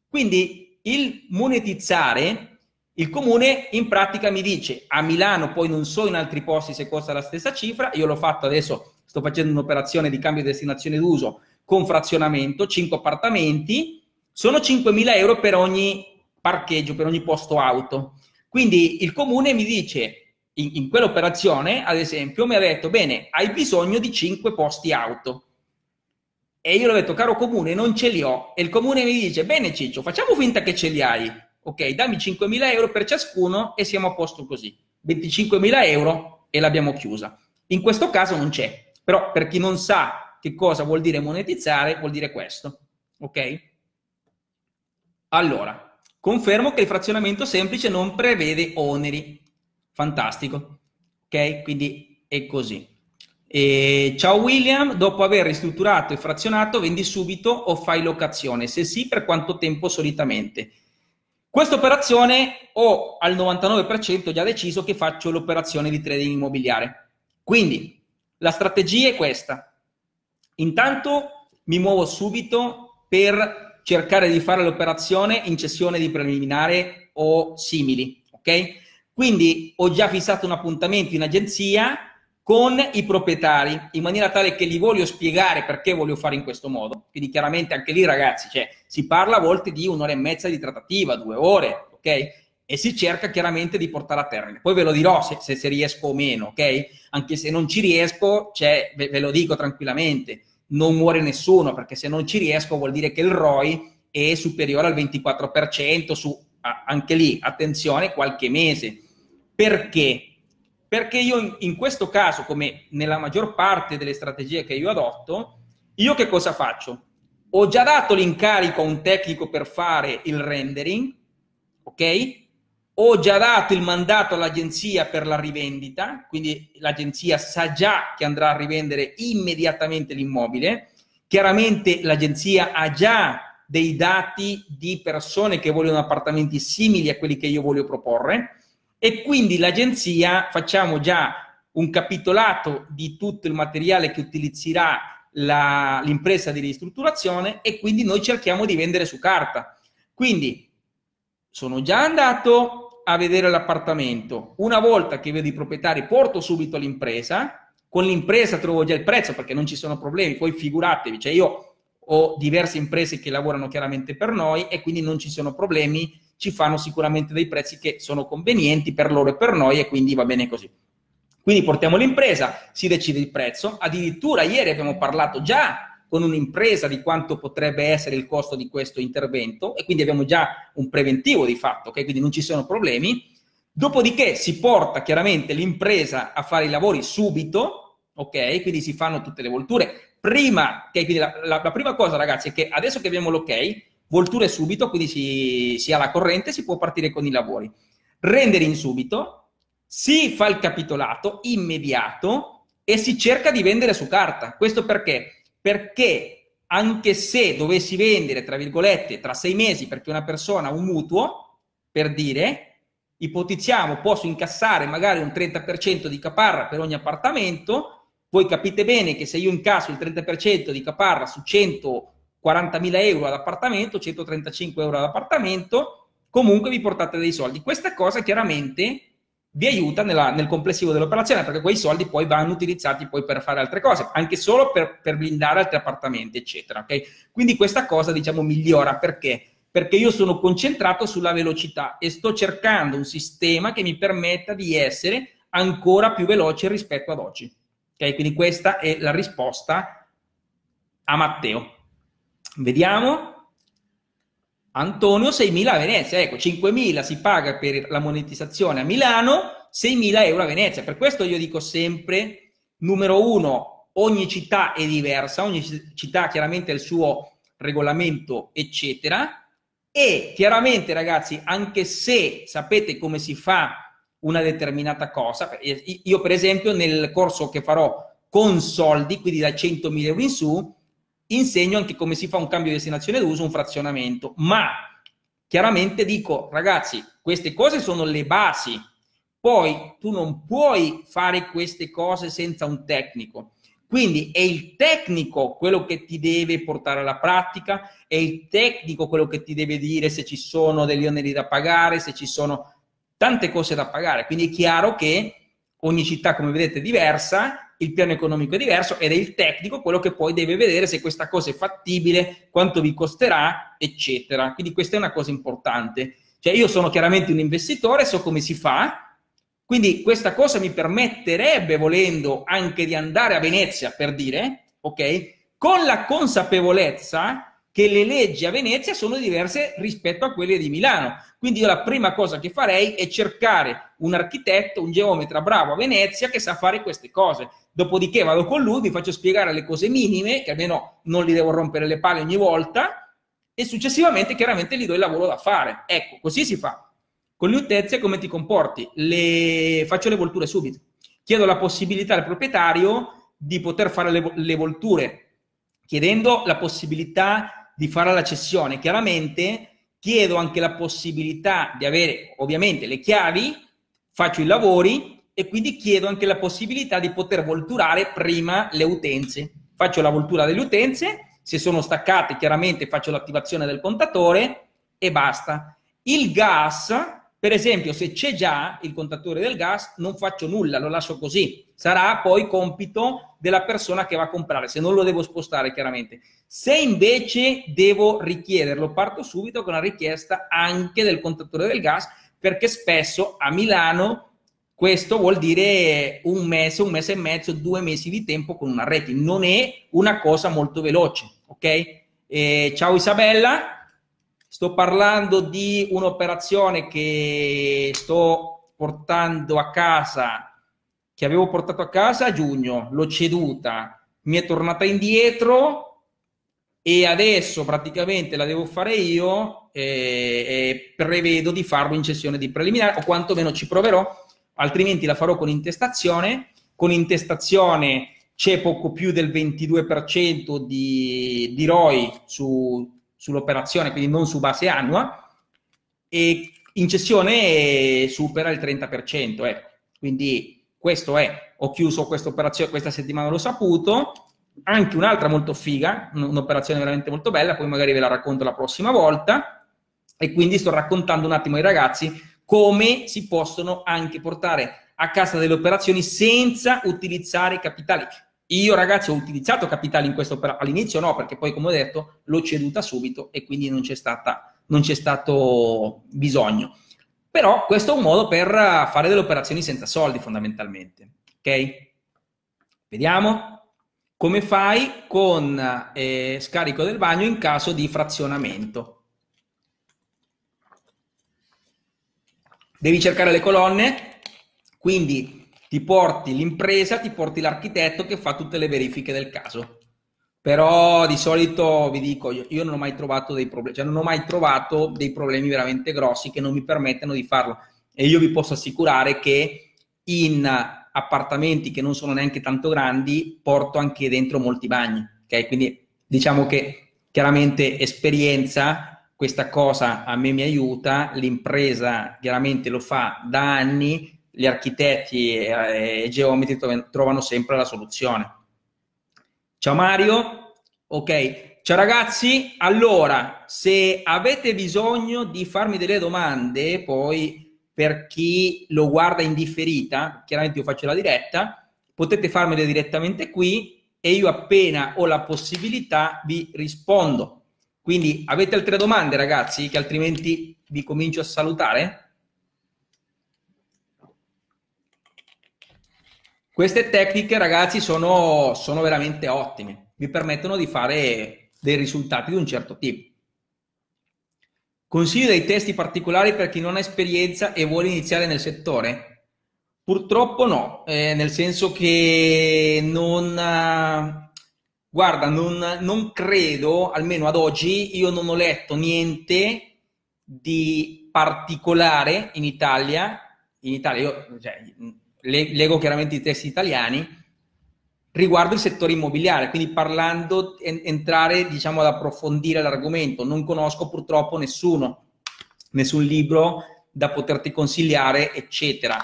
Quindi il monetizzare, il comune in pratica mi dice, a Milano, poi non so in altri posti se costa la stessa cifra, io l'ho fatto adesso sto facendo un'operazione di cambio di destinazione d'uso con frazionamento, 5 appartamenti, sono 5.000 euro per ogni parcheggio, per ogni posto auto. Quindi il comune mi dice, in, in quell'operazione, ad esempio, mi ha detto, bene, hai bisogno di 5 posti auto. E io ho detto, caro comune, non ce li ho. E il comune mi dice, bene Ciccio, facciamo finta che ce li hai. Ok, dammi 5.000 euro per ciascuno e siamo a posto così. 25.000 euro e l'abbiamo chiusa. In questo caso non c'è. Però per chi non sa che cosa vuol dire monetizzare, vuol dire questo. Ok? Allora, confermo che il frazionamento semplice non prevede oneri. Fantastico. Ok? Quindi è così. E ciao William, dopo aver ristrutturato e frazionato, vendi subito o fai locazione? Se sì, per quanto tempo solitamente? Questa operazione ho al 99% già deciso che faccio l'operazione di trading immobiliare. Quindi la strategia è questa. Intanto mi muovo subito per cercare di fare l'operazione in cessione di preliminare o simili, ok? Quindi ho già fissato un appuntamento in agenzia con i proprietari in maniera tale che gli voglio spiegare perché voglio fare in questo modo. Quindi chiaramente anche lì ragazzi, cioè, si parla a volte di un'ora e mezza di trattativa, due ore, ok? e si cerca chiaramente di portare a termine. Poi ve lo dirò se, se, se riesco o meno, ok? Anche se non ci riesco, cioè, ve, ve, lo dico tranquillamente, non muore nessuno, perché se non ci riesco vuol dire che il ROI è superiore al 24% su anche lì, attenzione, qualche mese. Perché? Perché io in, in questo caso, come nella maggior parte delle strategie che io adotto, io che cosa faccio? Ho già dato l'incarico a un tecnico per fare il rendering, ok? Ho già dato il mandato all'agenzia per la rivendita, quindi l'agenzia sa già che andrà a rivendere immediatamente l'immobile. Chiaramente l'agenzia ha già dei dati di persone che vogliono appartamenti simili a quelli che io voglio proporre e quindi l'agenzia facciamo già un capitolato di tutto il materiale che utilizzerà la, l'impresa di ristrutturazione e quindi noi cerchiamo di vendere su carta. Quindi sono già andato a vedere l'appartamento. Una volta che vedo i proprietari, porto subito l'impresa. Con l'impresa trovo già il prezzo perché non ci sono problemi. Poi figuratevi, cioè io ho diverse imprese che lavorano chiaramente per noi e quindi non ci sono problemi. Ci fanno sicuramente dei prezzi che sono convenienti per loro e per noi e quindi va bene così. Quindi portiamo l'impresa, si decide il prezzo. Addirittura ieri abbiamo parlato già con un'impresa di quanto potrebbe essere il costo di questo intervento e quindi abbiamo già un preventivo di fatto, okay? quindi non ci sono problemi. Dopodiché si porta chiaramente l'impresa a fare i lavori subito, ok? Quindi si fanno tutte le volture. Prima, okay? la, la, la, prima cosa ragazzi è che adesso che abbiamo l'ok, volture subito, quindi si, si ha la corrente, si può partire con i lavori. Rendering subito, si fa il capitolato immediato e si cerca di vendere su carta. Questo perché? Perché anche se dovessi vendere, tra virgolette, tra sei mesi perché una persona ha un mutuo, per dire, ipotizziamo, posso incassare magari un 30% di caparra per ogni appartamento, voi capite bene che se io incasso il 30% di caparra su 140.000 euro ad appartamento, 135 euro ad appartamento, comunque vi portate dei soldi. Questa cosa chiaramente vi aiuta nella, nel complessivo dell'operazione perché quei soldi poi vanno utilizzati poi per fare altre cose, anche solo per, per blindare altri appartamenti, eccetera. Okay? Quindi questa cosa, diciamo, migliora perché? Perché io sono concentrato sulla velocità e sto cercando un sistema che mi permetta di essere ancora più veloce rispetto ad oggi. Okay? Quindi questa è la risposta a Matteo. Vediamo. Antonio 6.000 a Venezia, ecco 5.000 si paga per la monetizzazione a Milano, 6.000 euro a Venezia. Per questo io dico sempre, numero uno, ogni città è diversa, ogni città chiaramente ha il suo regolamento, eccetera. E chiaramente ragazzi, anche se sapete come si fa una determinata cosa, io per esempio nel corso che farò con soldi, quindi da 100.000 euro in su, insegno anche come si fa un cambio di destinazione d'uso, un frazionamento, ma chiaramente dico, ragazzi, queste cose sono le basi, poi tu non puoi fare queste cose senza un tecnico. Quindi è il tecnico quello che ti deve portare alla pratica, è il tecnico quello che ti deve dire se ci sono degli oneri da pagare, se ci sono tante cose da pagare. Quindi è chiaro che ogni città, come vedete, è diversa il piano economico è diverso ed è il tecnico quello che poi deve vedere se questa cosa è fattibile, quanto vi costerà, eccetera. Quindi questa è una cosa importante. Cioè io sono chiaramente un investitore, so come si fa, quindi questa cosa mi permetterebbe, volendo, anche di andare a Venezia, per dire, ok? Con la consapevolezza che le leggi a Venezia sono diverse rispetto a quelle di Milano. Quindi io la prima cosa che farei è cercare un architetto, un geometra bravo a Venezia che sa fare queste cose. Dopodiché vado con lui, vi faccio spiegare le cose minime, che almeno non gli devo rompere le palle ogni volta, e successivamente chiaramente gli do il lavoro da fare. Ecco, così si fa. Con le utenze come ti comporti? Le... Faccio le volture subito. Chiedo la possibilità al proprietario di poter fare le, le volture, chiedendo la possibilità di fare la cessione. Chiaramente chiedo anche la possibilità di avere ovviamente le chiavi, faccio i lavori e quindi chiedo anche la possibilità di poter volturare prima le utenze. Faccio la voltura delle utenze, se sono staccate chiaramente faccio l'attivazione del contatore e basta. Il gas, per esempio, se c'è già il contatore del gas, non faccio nulla, lo lascio così. Sarà poi compito della persona che va a comprare, se non lo devo spostare chiaramente. Se invece devo richiederlo, parto subito con la richiesta anche del contatore del gas, perché spesso a Milano questo vuol dire un mese, un mese e mezzo, due mesi di tempo con una rete. Non è una cosa molto veloce, ok? Eh, ciao Isabella. sto parlando di un'operazione che sto portando a casa, che avevo portato a casa a giugno, l'ho ceduta, mi è tornata indietro e adesso praticamente la devo fare io e, e prevedo di farlo in sessione di preliminare o quantomeno ci proverò, altrimenti la farò con intestazione. Con intestazione c'è poco più del 22% di, di ROI su, sull'operazione, quindi non su base annua, e in cessione supera il 30%. Ecco. Quindi questo è, ho chiuso questa operazione questa settimana, l'ho saputo, anche un'altra molto figa, un'operazione veramente molto bella, poi magari ve la racconto la prossima volta, e quindi sto raccontando un attimo ai ragazzi come si possono anche portare a casa delle operazioni senza utilizzare i capitali. Io ragazzi ho utilizzato capitali in questa operazione, all'inizio no, perché poi come ho detto l'ho ceduta subito e quindi non c'è, stata, non c'è stato bisogno. Però questo è un modo per fare delle operazioni senza soldi fondamentalmente. Ok? Vediamo come fai con eh, scarico del bagno in caso di frazionamento. Devi cercare le colonne, quindi ti porti l'impresa, ti porti l'architetto che fa tutte le verifiche del caso. Però di solito vi dico, io, io non ho mai trovato dei problemi, cioè non ho mai trovato dei problemi veramente grossi che non mi permettono di farlo. E io vi posso assicurare che in appartamenti che non sono neanche tanto grandi porto anche dentro molti bagni. Ok? Quindi diciamo che chiaramente esperienza questa cosa a me mi aiuta, l'impresa chiaramente lo fa da anni, gli architetti e, i geometri trovano sempre la soluzione. Ciao Mario, ok, ciao ragazzi, allora se avete bisogno di farmi delle domande, poi per chi lo guarda in differita, chiaramente io faccio la diretta, potete farmele direttamente qui e io appena ho la possibilità vi rispondo. Quindi avete altre domande, ragazzi, che altrimenti vi comincio a salutare? Queste tecniche, ragazzi, sono, sono veramente ottime. Vi permettono di fare dei risultati di un certo tipo. Consiglio dei testi particolari per chi non ha esperienza e vuole iniziare nel settore? Purtroppo no, eh, nel senso che non Guarda, non, non, credo, almeno ad oggi, io non ho letto niente di particolare in Italia. In Italia, io cioè, leggo chiaramente i testi italiani riguardo il settore immobiliare, quindi parlando, en- entrare diciamo ad approfondire l'argomento. Non conosco purtroppo nessuno, nessun libro da poterti consigliare, eccetera.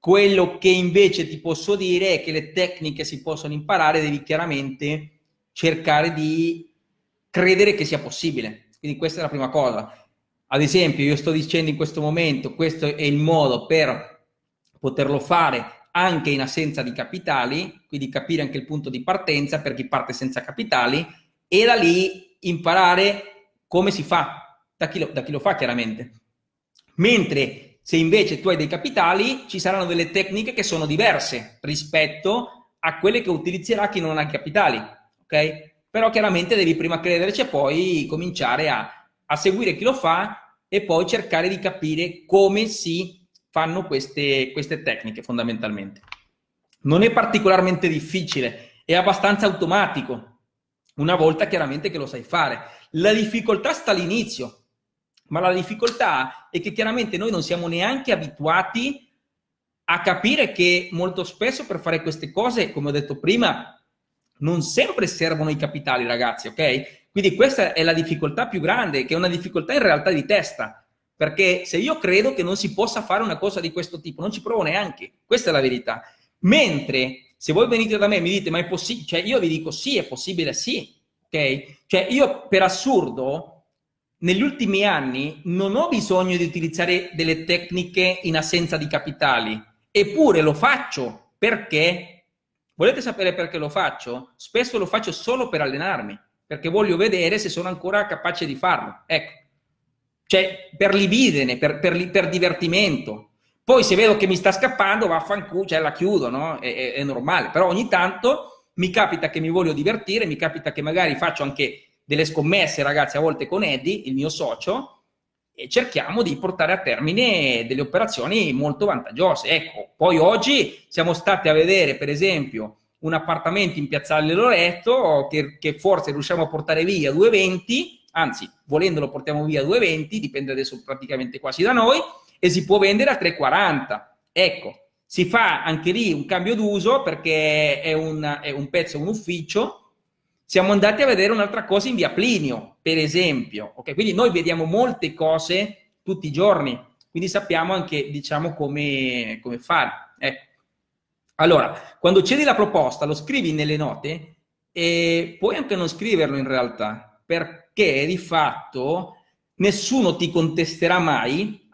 Quello che invece ti posso dire è che le tecniche si possono imparare, devi chiaramente cercare di credere che sia possibile. Quindi questa è la prima cosa. Ad esempio, io sto dicendo in questo momento, questo è il modo per poterlo fare anche in assenza di capitali, quindi capire anche il punto di partenza per chi parte senza capitali e da lì imparare come si fa, da chi lo, da chi lo fa chiaramente. Mentre se invece tu hai dei capitali, ci saranno delle tecniche che sono diverse rispetto a quelle che utilizzerà chi non ha capitali, ok? Però chiaramente devi prima crederci e poi cominciare a, a seguire chi lo fa e poi cercare di capire come si fanno queste, queste tecniche fondamentalmente. Non è particolarmente difficile, è abbastanza automatico, una volta chiaramente che lo sai fare. La difficoltà sta all'inizio, ma la difficoltà è che chiaramente noi non siamo neanche abituati a capire che molto spesso per fare queste cose, come ho detto prima, non sempre servono i capitali, ragazzi, ok? Quindi questa è la difficoltà più grande, che è una difficoltà in realtà di testa, perché se io credo che non si possa fare una cosa di questo tipo, non ci provo neanche, questa è la verità. Mentre se voi venite da me e mi dite ma è possibile, cioè io vi dico sì, è possibile, sì, ok? Cioè io per assurdo negli ultimi anni non ho bisogno di utilizzare delle tecniche in assenza di capitali, eppure lo faccio perché, volete sapere perché lo faccio? Spesso lo faccio solo per allenarmi, perché voglio vedere se sono ancora capace di farlo. Ecco, cioè per libidine, per, per, per divertimento. Poi se vedo che mi sta scappando, vaffanculo, cioè la chiudo, no? È, è, è normale, però ogni tanto mi capita che mi voglio divertire, mi capita che magari faccio anche delle scommesse, ragazzi, a volte con Eddie, il mio socio, e cerchiamo di portare a termine delle operazioni molto vantaggiose. Ecco, poi oggi siamo stati a vedere, per esempio, un appartamento in Piazzale Loreto che, che forse riusciamo a portare via 220, anzi, volendolo portiamo via 220, dipende adesso praticamente quasi da noi, e si può vendere a 340. Ecco, si fa anche lì un cambio d'uso perché è un, è un pezzo, un ufficio, siamo andati a vedere un'altra cosa in via Plinio, per esempio. Okay? Quindi noi vediamo molte cose tutti i giorni, quindi sappiamo anche, diciamo, come, come fare. Ecco. Allora, quando cedi la proposta, lo scrivi nelle note e puoi anche non scriverlo in realtà, perché di fatto nessuno ti contesterà mai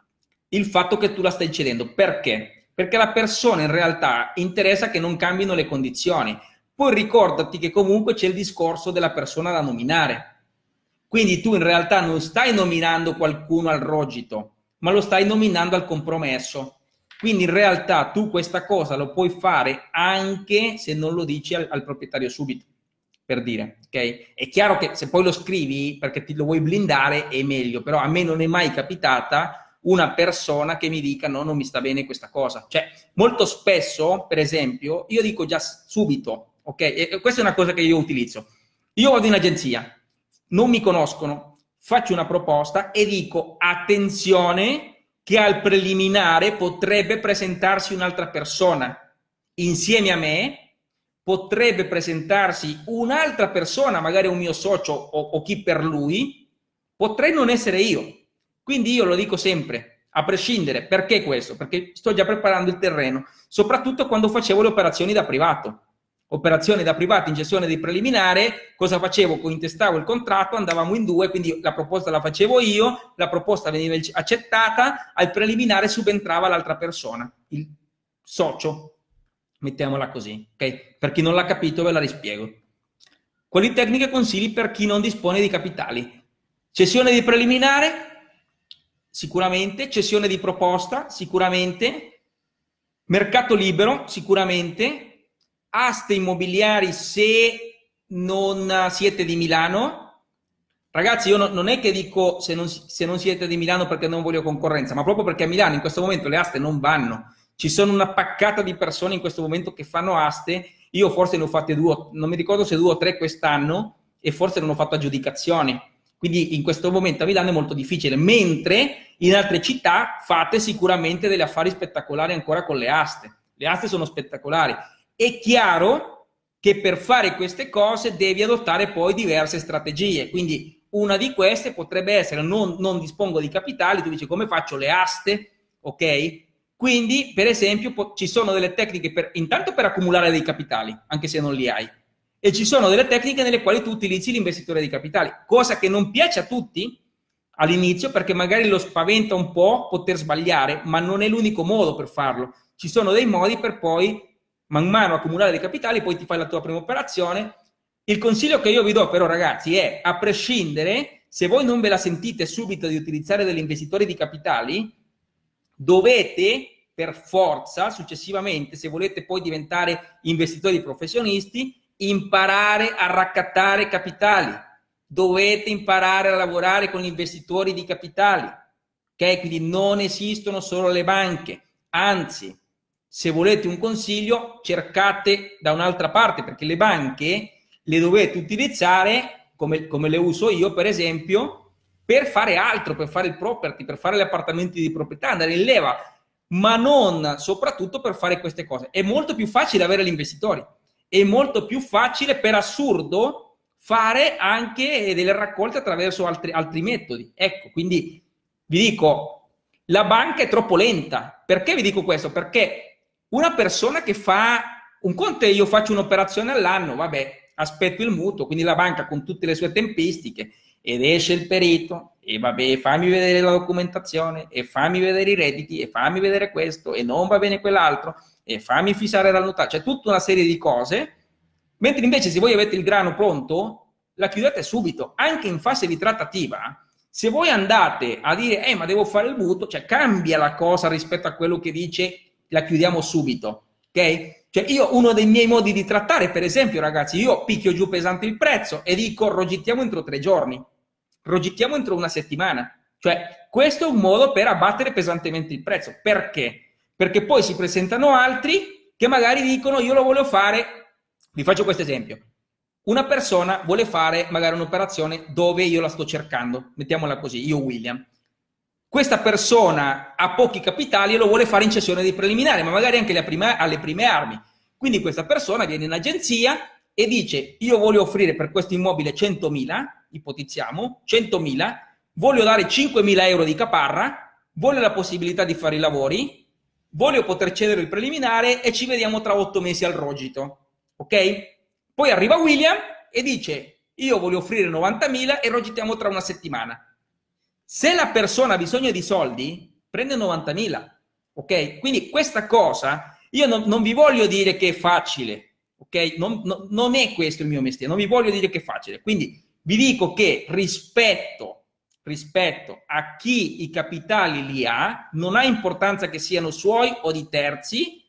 il fatto che tu la stai cedendo. Perché? Perché la persona in realtà interessa che non cambino le condizioni poi ricordati che comunque c'è il discorso della persona da nominare. Quindi tu in realtà non stai nominando qualcuno al rogito, ma lo stai nominando al compromesso. Quindi in realtà tu questa cosa lo puoi fare anche se non lo dici al, al proprietario subito, per dire, ok? È chiaro che se poi lo scrivi perché ti lo vuoi blindare è meglio, però a me non è mai capitata una persona che mi dica no, non mi sta bene questa cosa. Cioè, molto spesso, per esempio, io dico già subito, ok? E questa è una cosa che io utilizzo. Io vado in agenzia, non mi conoscono, faccio una proposta e dico attenzione che al preliminare potrebbe presentarsi un'altra persona insieme a me, potrebbe presentarsi un'altra persona, magari un mio socio o, o chi per lui, potrei non essere io. Quindi io lo dico sempre, a prescindere. Perché questo? Perché sto già preparando il terreno, soprattutto quando facevo le operazioni da privato operazione da privati in gestione di preliminare, cosa facevo? Intestavo il contratto, andavamo in due, quindi la proposta la facevo io, la proposta veniva accettata, al preliminare subentrava l'altra persona, il socio, mettiamola così, ok? Per chi non l'ha capito ve la rispiego. Quali tecniche consigli per chi non dispone di capitali? Cessione di preliminare? Sicuramente. Cessione di proposta? Sicuramente. Mercato libero? Sicuramente aste immobiliari se non siete di Milano. Ragazzi, io no, non è che dico se non, se non, siete di Milano perché non voglio concorrenza, ma proprio perché a Milano in questo momento le aste non vanno. Ci sono una paccata di persone in questo momento che fanno aste. Io forse ne ho fatte due, non mi ricordo se due o tre quest'anno, e forse non ho fatto aggiudicazioni. Quindi in questo momento a Milano è molto difficile, mentre in altre città fate sicuramente degli affari spettacolari ancora con le aste. Le aste sono spettacolari è chiaro che per fare queste cose devi adottare poi diverse strategie. Quindi una di queste potrebbe essere non, non dispongo di capitali, tu dici come faccio le aste, ok? Quindi, per esempio, po- ci sono delle tecniche per, intanto per accumulare dei capitali, anche se non li hai, e ci sono delle tecniche nelle quali tu utilizzi l'investitore di capitali, cosa che non piace a tutti all'inizio perché magari lo spaventa un po' poter sbagliare, ma non è l'unico modo per farlo. Ci sono dei modi per poi man mano accumulare dei capitali, poi ti fai la tua prima operazione. Il consiglio che io vi do però ragazzi è, a prescindere, se voi non ve la sentite subito di utilizzare degli investitori di capitali, dovete per forza, successivamente, se volete poi diventare investitori professionisti, imparare a raccattare capitali. Dovete imparare a lavorare con gli investitori di capitali. Ok? Quindi non esistono solo le banche, anzi, se volete un consiglio, cercate da un'altra parte, perché le banche le dovete utilizzare, come, come le uso io, per esempio, per fare altro, per fare il property, per fare gli appartamenti di proprietà, andare in leva, ma non soprattutto per fare queste cose. È molto più facile avere gli investitori, è molto più facile per assurdo fare anche delle raccolte attraverso altri, altri metodi. Ecco, quindi vi dico, la banca è troppo lenta. Perché vi dico questo? Perché una persona che fa un conto io faccio un'operazione all'anno, vabbè, aspetto il mutuo, quindi la banca con tutte le sue tempistiche ed esce il perito e vabbè, fammi vedere la documentazione e fammi vedere i redditi e fammi vedere questo e non va bene quell'altro e fammi fissare dal notaio, c'è tutta una serie di cose, mentre invece se voi avete il grano pronto, la chiudete subito, anche in fase di trattativa. Se voi andate a dire, eh, ma devo fare il mutuo, cioè cambia la cosa rispetto a quello che dice la chiudiamo subito, ok? Cioè io, uno dei miei modi di trattare, per esempio, ragazzi, io picchio giù pesante il prezzo e dico rogittiamo entro tre giorni, rogittiamo entro una settimana. Cioè questo è un modo per abbattere pesantemente il prezzo. Perché? Perché poi si presentano altri che magari dicono io lo voglio fare, vi faccio questo esempio. Una persona vuole fare magari un'operazione dove io la sto cercando, mettiamola così, io William questa persona ha pochi capitali e lo vuole fare in cessione dei preliminari, ma magari anche prime, alle prime armi. Quindi questa persona viene in agenzia e dice io voglio offrire per questo immobile 100.000, ipotizziamo, 100.000, voglio dare 5.000 euro di caparra, voglio la possibilità di fare i lavori, voglio poter cedere il preliminare e ci vediamo tra otto mesi al rogito. Ok? Poi arriva William e dice io voglio offrire 90.000 e rogitiamo tra una settimana. Se la persona ha bisogno di soldi, prende 90.000, ok? Quindi questa cosa, io non, non vi voglio dire che è facile, ok? Non, no, non è questo il mio mestiere, non vi voglio dire che è facile. Quindi vi dico che rispetto, rispetto a chi i capitali li ha, non ha importanza che siano suoi o di terzi,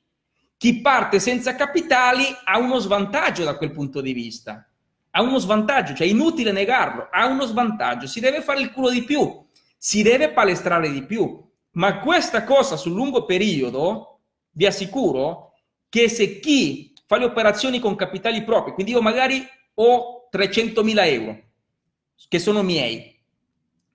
chi parte senza capitali ha uno svantaggio da quel punto di vista. Ha uno svantaggio, cioè è inutile negarlo, ha uno svantaggio, si deve fare il culo di più si deve palestrare di più. Ma questa cosa sul lungo periodo, vi assicuro che se chi fa le operazioni con capitali propri, quindi io magari ho 300.000 euro, che sono miei,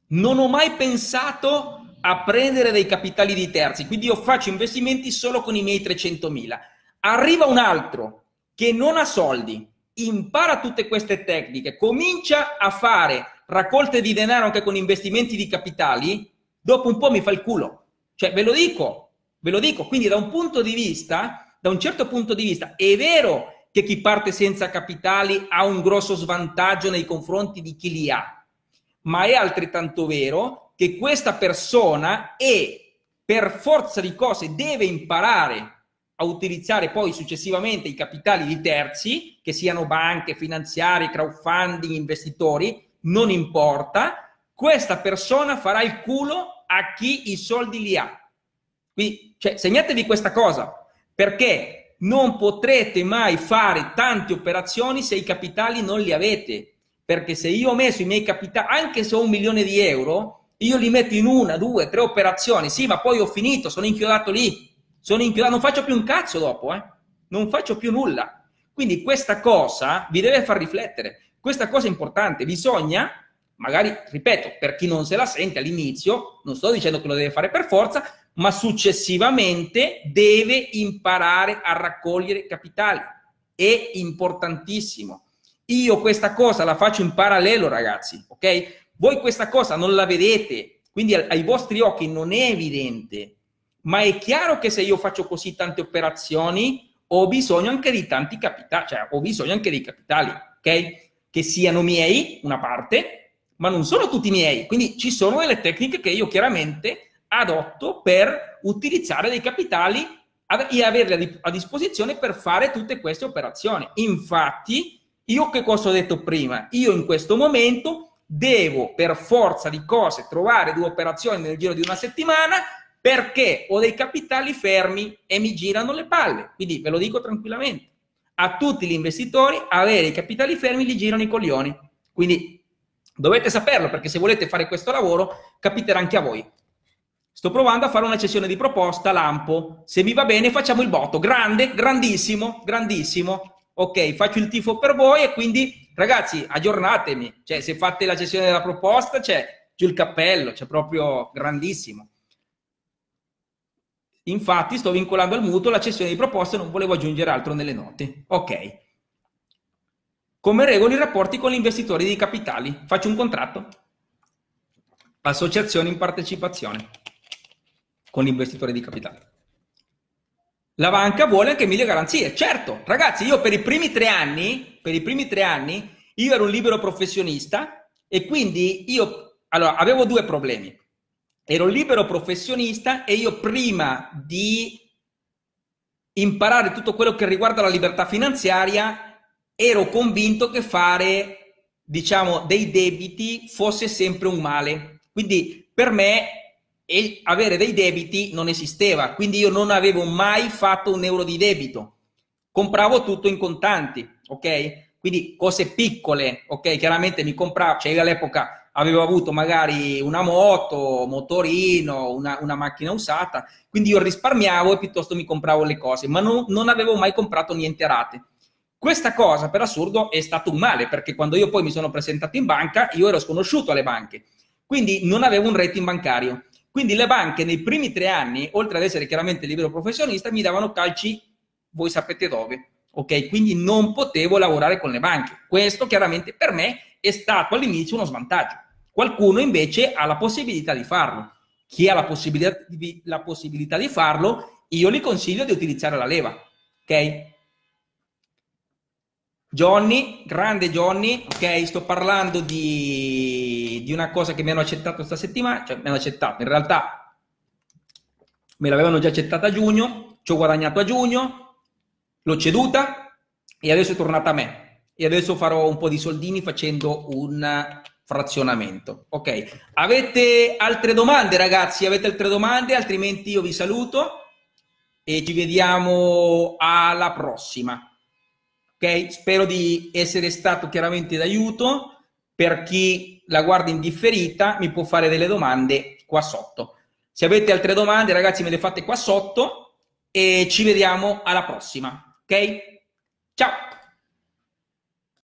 non ho mai pensato a prendere dei capitali di terzi, quindi io faccio investimenti solo con i miei 300.000. Arriva un altro che non ha soldi, impara tutte queste tecniche, comincia a fare raccolte di denaro anche con investimenti di capitali, dopo un po' mi fa il culo. Cioè, ve lo dico, ve lo dico. Quindi da un punto di vista, da un certo punto di vista, è vero che chi parte senza capitali ha un grosso svantaggio nei confronti di chi li ha, ma è altrettanto vero che questa persona è per forza di cose deve imparare a utilizzare poi successivamente i capitali di terzi, che siano banche, finanziari, crowdfunding, investitori, non importa, questa persona farà il culo a chi i soldi li ha. Quindi, cioè, segnatevi questa cosa, perché non potrete mai fare tante operazioni se i capitali non li avete. Perché se io ho messo i miei capitali, anche se ho un milione di euro, io li metto in una, due, tre operazioni. Sì, ma poi ho finito, sono inchiodato lì. Sono inchiodato, non faccio più un cazzo dopo, eh? Non faccio più nulla. Quindi questa cosa vi deve far riflettere. Questa cosa è importante, bisogna, magari, ripeto, per chi non se la sente all'inizio, non sto dicendo che lo deve fare per forza, ma successivamente deve imparare a raccogliere capitali. È importantissimo. Io questa cosa la faccio in parallelo, ragazzi, ok? Voi questa cosa non la vedete, quindi ai vostri occhi non è evidente, ma è chiaro che se io faccio così tante operazioni ho bisogno anche di tanti capitali, cioè ho bisogno anche dei capitali, ok? che siano miei, una parte, ma non sono tutti miei. Quindi ci sono delle tecniche che io chiaramente adotto per utilizzare dei capitali e averli a disposizione per fare tutte queste operazioni. Infatti, io che cosa ho detto prima? Io in questo momento devo per forza di cose trovare due operazioni nel giro di una settimana perché ho dei capitali fermi e mi girano le palle. Quindi ve lo dico tranquillamente a tutti gli investitori avere i capitali fermi gli girano i coglioni. Quindi dovete saperlo perché se volete fare questo lavoro capiterà anche a voi. Sto provando a fare una cessione di proposta lampo. Se mi va bene facciamo il botto. Grande, grandissimo, grandissimo. Ok, faccio il tifo per voi e quindi ragazzi aggiornatemi. Cioè se fate la cessione della proposta c'è giù il cappello, c'è proprio grandissimo. Infatti sto vincolando al mutuo la cessione di proposte, non volevo aggiungere altro nelle note. Ok. Come regolo i rapporti con gli investitori di capitali? Faccio un contratto. Associazione in partecipazione con l'investitore di capitale. La banca vuole anche mille garanzie. Certo, ragazzi, io per i primi tre anni, per i primi tre anni, io ero un libero professionista e quindi io allora, avevo due problemi ero libero professionista e io prima di imparare tutto quello che riguarda la libertà finanziaria ero convinto che fare, diciamo, dei debiti fosse sempre un male. Quindi per me avere dei debiti non esisteva, quindi io non avevo mai fatto un euro di debito. compravo tutto in contanti, ok? Quindi cose piccole, ok? Chiaramente mi compravo, cioè io all'epoca avevo avuto magari una moto, motorino, una, una, macchina usata, quindi io risparmiavo e piuttosto mi compravo le cose, ma non, non avevo mai comprato niente a rate. Questa cosa, per assurdo, è stato un male, perché quando io poi mi sono presentato in banca, io ero sconosciuto alle banche, quindi non avevo un rating bancario. Quindi le banche nei primi tre anni, oltre ad essere chiaramente libero professionista, mi davano calci, voi sapete dove, ok? Quindi non potevo lavorare con le banche. Questo chiaramente per me è stato all'inizio uno svantaggio. Qualcuno invece ha la possibilità di farlo. Chi ha la possibilità di, la possibilità di farlo, io gli consiglio di utilizzare la leva, ok? Johnny, grande Johnny, ok? Sto parlando di, di una cosa che mi hanno accettato questa settimana, cioè mi hanno accettato, in realtà me l'avevano già accettata a giugno, ci ho guadagnato a giugno, l'ho ceduta e adesso è tornata a me. E adesso farò un po' di soldini facendo un frazionamento. Ok, avete altre domande ragazzi? Avete altre domande? Altrimenti io vi saluto e ci vediamo alla prossima. Ok, spero di essere stato chiaramente d'aiuto. Per chi la guarda in differita mi può fare delle domande qua sotto. Se avete altre domande ragazzi me le fate qua sotto e ci vediamo alla prossima. Ok? Ciao!